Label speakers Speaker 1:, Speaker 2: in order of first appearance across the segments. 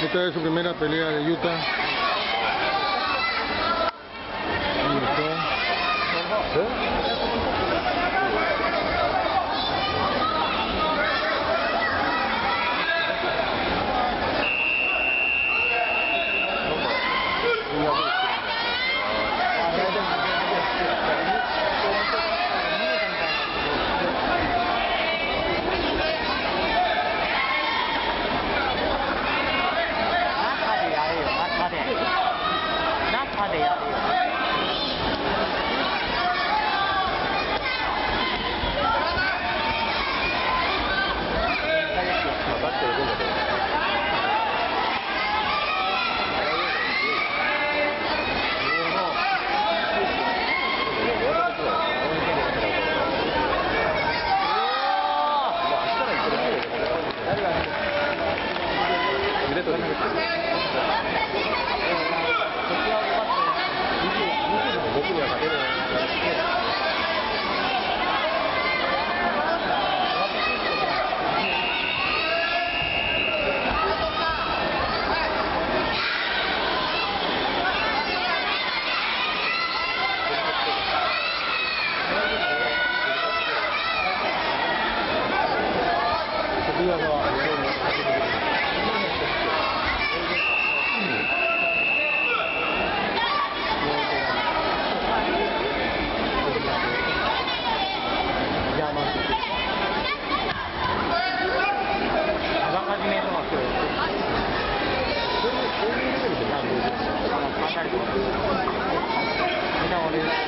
Speaker 1: Esta es su primera pelea de Utah. Okay. 事儿。你看我这个。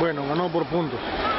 Speaker 1: Bueno, ganó por puntos.